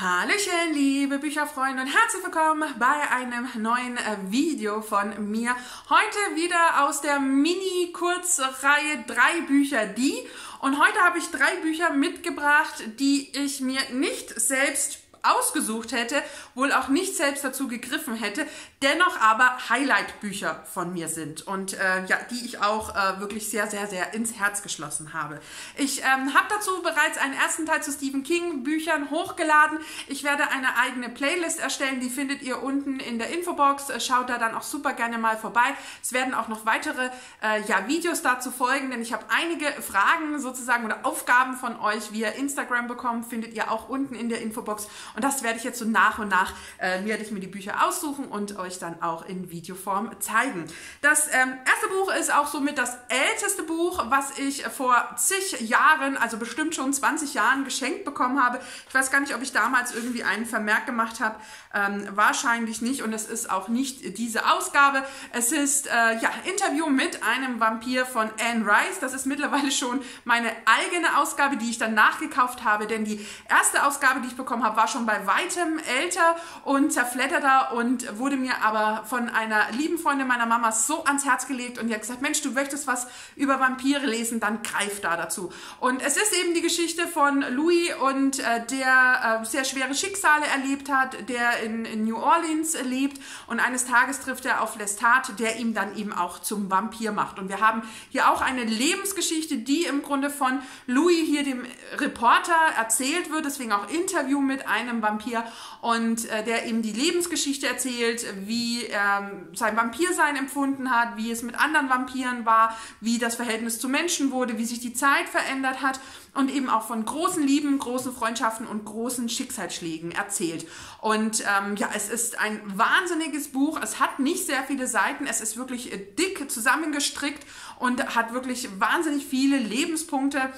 Hallöchen, liebe Bücherfreunde und herzlich willkommen bei einem neuen äh, Video von mir. Heute wieder aus der Mini-Kurzreihe drei Bücher die. Und heute habe ich drei Bücher mitgebracht, die ich mir nicht selbst ausgesucht hätte, wohl auch nicht selbst dazu gegriffen hätte, dennoch aber Highlight-Bücher von mir sind und äh, ja, die ich auch äh, wirklich sehr, sehr, sehr ins Herz geschlossen habe. Ich ähm, habe dazu bereits einen ersten Teil zu Stephen King Büchern hochgeladen. Ich werde eine eigene Playlist erstellen, die findet ihr unten in der Infobox. Äh, schaut da dann auch super gerne mal vorbei. Es werden auch noch weitere äh, ja, Videos dazu folgen, denn ich habe einige Fragen sozusagen oder Aufgaben von euch via Instagram bekommen, findet ihr auch unten in der Infobox und das werde ich jetzt so nach und nach, äh, werde ich mir die Bücher aussuchen und euch dann auch in Videoform zeigen. Das ähm, erste Buch ist auch somit das älteste Buch, was ich vor zig Jahren, also bestimmt schon 20 Jahren geschenkt bekommen habe. Ich weiß gar nicht, ob ich damals irgendwie einen Vermerk gemacht habe. Ähm, wahrscheinlich nicht und es ist auch nicht diese Ausgabe. Es ist äh, ja Interview mit einem Vampir von Anne Rice. Das ist mittlerweile schon meine eigene Ausgabe, die ich dann nachgekauft habe, denn die erste Ausgabe, die ich bekommen habe, war schon bei weitem älter und zerfledderter und wurde mir aber von einer lieben Freundin meiner Mama so ans Herz gelegt und die hat gesagt, Mensch, du möchtest was über Vampire lesen, dann greif da dazu. Und es ist eben die Geschichte von Louis und äh, der äh, sehr schwere Schicksale erlebt hat, der in, in, New Orleans lebt und eines Tages trifft er auf Lestat, der ihm dann eben auch zum Vampir macht. Und wir haben hier auch eine Lebensgeschichte, die im Grunde von Louis hier dem Reporter erzählt wird, deswegen auch Interview mit einem einem Vampir und äh, der eben die Lebensgeschichte erzählt, wie er sein Vampirsein empfunden hat, wie es mit anderen Vampiren war, wie das Verhältnis zu Menschen wurde, wie sich die Zeit verändert hat und eben auch von großen Lieben, großen Freundschaften und großen Schicksalsschlägen erzählt. Und ähm, ja, es ist ein wahnsinniges Buch. Es hat nicht sehr viele Seiten. Es ist wirklich äh, dick zusammengestrickt und hat wirklich wahnsinnig viele Lebenspunkte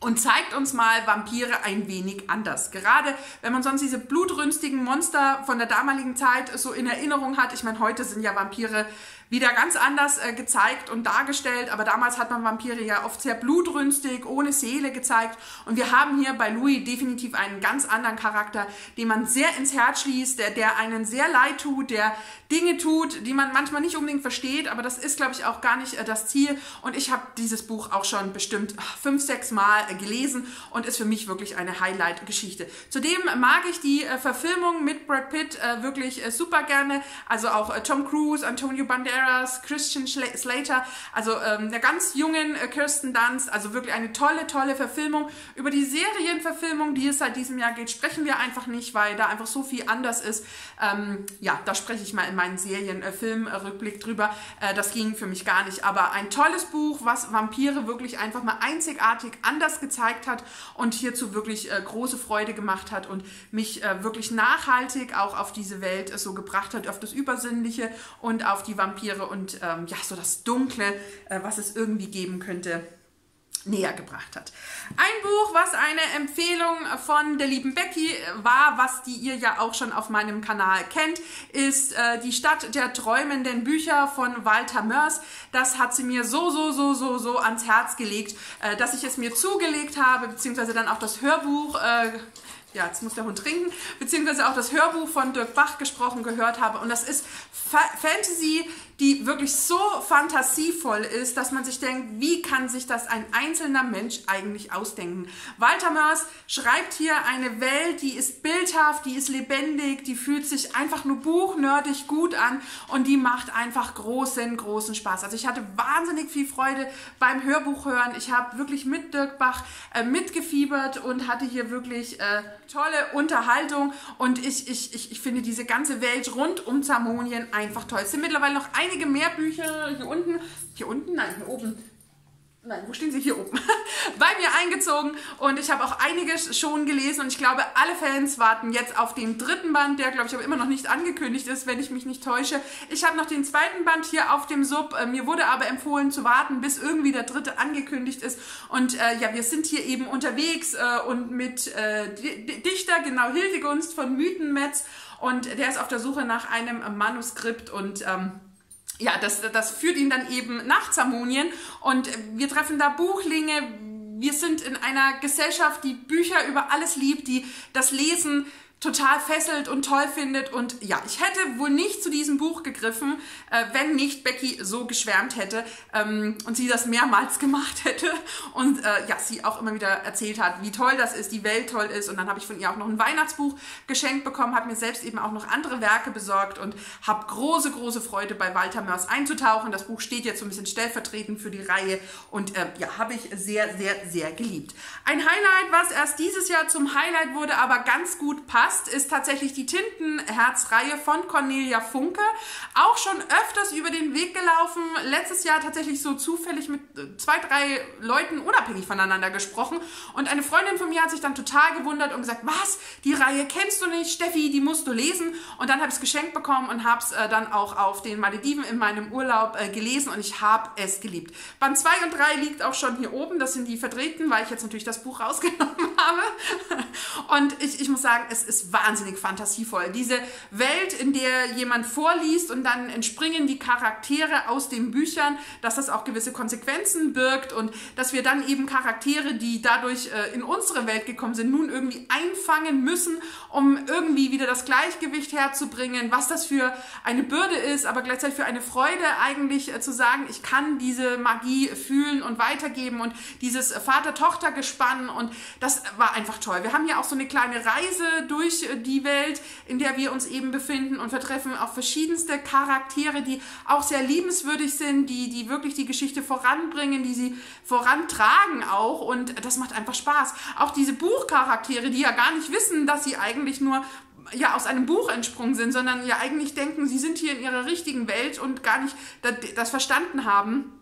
und zeigt uns mal Vampire ein wenig anders. Gerade wenn man sonst diese blutrünstigen Monster von der damaligen Zeit so in Erinnerung hat. Ich meine, heute sind ja Vampire wieder ganz anders äh, gezeigt und dargestellt, aber damals hat man Vampire ja oft sehr blutrünstig, ohne Seele gezeigt. Und wir haben hier bei Louis definitiv einen ganz anderen Charakter, den man sehr ins Herz schließt, der, der einen sehr leid tut, der Dinge tut, die man manchmal nicht unbedingt versteht, aber das ist, glaube ich, auch gar nicht äh, das Ziel. Und ich habe dieses Buch auch schon bestimmt fünf, sechs Mal äh, gelesen und ist für mich wirklich eine Highlight-Geschichte. Zudem mag ich die äh, Verfilmung mit Brad Pitt äh, wirklich äh, super gerne, also auch Tom Cruise, Antonio Banderas, Banderas, Christian Slater, also ähm, der ganz jungen äh, Kirsten Dunst, also wirklich eine tolle, tolle Verfilmung. Über die Serienverfilmung, die es seit diesem Jahr geht, sprechen wir einfach nicht, weil da einfach so viel anders ist. Ähm, ja, da spreche ich mal in meinen Serienfilmrückblick äh, drüber. Äh, das ging für mich gar nicht, aber ein tolles Buch, was Vampire wirklich einfach mal einzigartig anders gezeigt hat und hierzu wirklich äh, große Freude gemacht hat und mich äh, wirklich nachhaltig auch auf diese Welt äh, so gebracht hat, auf das Übersinnliche und auf die Vampire Vampire und ähm, ja, so das Dunkle, äh, was es irgendwie geben könnte, näher gebracht hat. Ein Buch, was eine Empfehlung von der lieben Becky war, was die ihr ja auch schon auf meinem Kanal kennt, ist äh, Die Stadt der träumenden Bücher von Walter Mörs. Das hat sie mir so, so, so, so, so ans Herz gelegt, äh, dass ich es mir zugelegt habe, beziehungsweise dann auch das Hörbuch äh, ja, jetzt muss der Hund trinken, beziehungsweise auch das Hörbuch von Dirk Bach gesprochen gehört habe. Und das ist Fa Fantasy, die wirklich so fantasievoll ist, dass man sich denkt, wie kann sich das ein einzelner Mensch eigentlich ausdenken? Walter Mörs schreibt hier eine Welt, die ist bildhaft, die ist lebendig, die fühlt sich einfach nur buchnördig gut an und die macht einfach großen, großen Spaß. Also ich hatte wahnsinnig viel Freude beim Hörbuch hören. Ich habe wirklich mit Dirk Bach äh, mitgefiebert und hatte hier wirklich äh, tolle Unterhaltung und ich, ich, ich, ich finde diese ganze Welt rund um Zamonien einfach toll. Es sind mittlerweile noch einige mehr Bücher hier unten, hier unten, nein, hier oben, Nein, wo stehen sie? Hier oben. Bei mir eingezogen und ich habe auch einiges schon gelesen und ich glaube, alle Fans warten jetzt auf den dritten Band, der glaube ich aber immer noch nicht angekündigt ist, wenn ich mich nicht täusche. Ich habe noch den zweiten Band hier auf dem Sub. Äh, mir wurde aber empfohlen zu warten, bis irgendwie der dritte angekündigt ist. Und äh, ja, wir sind hier eben unterwegs äh, und mit äh, Dichter, genau Hildegunst von Mythenmetz und der ist auf der Suche nach einem Manuskript und ähm, ja, das, das führt ihn dann eben nach Zamonien und wir treffen da Buchlinge, wir sind in einer Gesellschaft, die Bücher über alles liebt, die das Lesen total fesselt und toll findet. Und ja, ich hätte wohl nicht zu diesem Buch gegriffen, äh, wenn nicht Becky so geschwärmt hätte ähm, und sie das mehrmals gemacht hätte und äh, ja, sie auch immer wieder erzählt hat, wie toll das ist, die Welt toll ist. Und dann habe ich von ihr auch noch ein Weihnachtsbuch geschenkt bekommen, habe mir selbst eben auch noch andere Werke besorgt und habe große, große Freude bei Walter Mörs einzutauchen. Das Buch steht jetzt so ein bisschen stellvertretend für die Reihe und äh, ja, habe ich sehr, sehr, sehr geliebt. Ein Highlight, was erst dieses Jahr zum Highlight wurde, aber ganz gut passt, Gast ist tatsächlich die Tintenherzreihe von Cornelia Funke. Auch schon öfters über den Weg gelaufen. Letztes Jahr tatsächlich so zufällig mit äh, zwei, drei Leuten unabhängig voneinander gesprochen. Und eine Freundin von mir hat sich dann total gewundert und gesagt, was, die Reihe kennst du nicht, Steffi, die musst du lesen. Und dann habe ich es geschenkt bekommen und habe es äh, dann auch auf den Malediven in meinem Urlaub äh, gelesen und ich habe es geliebt. Band 2 und 3 liegt auch schon hier oben. Das sind die verdrehten, weil ich jetzt natürlich das Buch rausgenommen habe. Und ich, ich muss sagen, es ist wahnsinnig fantasievoll. Diese Welt, in der jemand vorliest und dann entspringen die Charaktere aus den Büchern, dass das auch gewisse Konsequenzen birgt und dass wir dann eben Charaktere, die dadurch äh, in unsere Welt gekommen sind, nun irgendwie einfangen müssen, um irgendwie wieder das Gleichgewicht herzubringen, was das für eine Bürde ist, aber gleichzeitig für eine Freude eigentlich äh, zu sagen, ich kann diese Magie fühlen und weitergeben und dieses Vater-Tochter-Gespann und das war einfach toll. Wir haben ja auch so eine kleine Reise durch durch die Welt, in der wir uns eben befinden. Und wir treffen auch verschiedenste Charaktere, die auch sehr liebenswürdig sind, die, die wirklich die Geschichte voranbringen, die sie vorantragen auch. Und das macht einfach Spaß. Auch diese Buchcharaktere, die ja gar nicht wissen, dass sie eigentlich nur ja aus einem Buch entsprungen sind, sondern ja eigentlich denken, sie sind hier in ihrer richtigen Welt und gar nicht das verstanden haben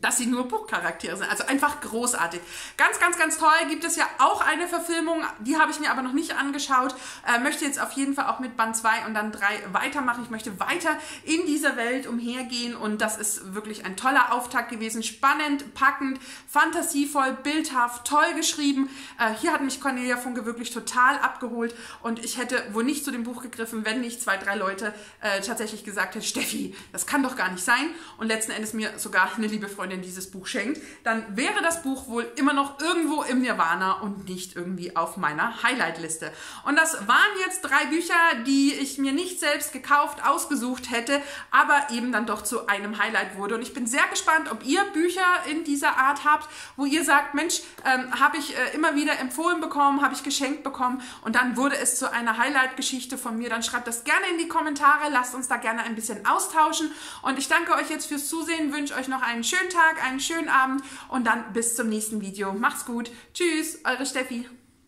dass sie nur Buchcharaktere sind. Also einfach großartig. Ganz, ganz, ganz toll. Gibt es ja auch eine Verfilmung, die habe ich mir aber noch nicht angeschaut. Äh, möchte jetzt auf jeden Fall auch mit Band 2 und dann 3 weitermachen. Ich möchte weiter in dieser Welt umhergehen und das ist wirklich ein toller Auftakt gewesen. Spannend, packend, fantasievoll, bildhaft, toll geschrieben. Äh, hier hat mich Cornelia Funke wirklich total abgeholt und ich hätte wohl nicht zu dem Buch gegriffen, wenn nicht zwei, drei Leute äh, tatsächlich gesagt hätten, Steffi, das kann doch gar nicht sein. Und letzten Endes mir sogar eine liebe Freundin dieses Buch schenkt, dann wäre das Buch wohl immer noch irgendwo im Nirvana und nicht irgendwie auf meiner Highlight-Liste. Und das waren jetzt drei Bücher, die ich mir nicht selbst gekauft, ausgesucht hätte, aber eben dann doch zu einem Highlight wurde. Und ich bin sehr gespannt, ob ihr Bücher in dieser Art habt, wo ihr sagt, Mensch, ähm, habe ich äh, immer wieder empfohlen bekommen, habe ich geschenkt bekommen und dann wurde es zu einer Highlight-Geschichte von mir. Dann schreibt das gerne in die Kommentare, lasst uns da gerne ein bisschen austauschen. Und ich danke euch jetzt fürs Zusehen, wünsche euch noch einen schönen Tag, einen schönen Abend und dann bis zum nächsten Video. Macht's gut. Tschüss, eure Steffi.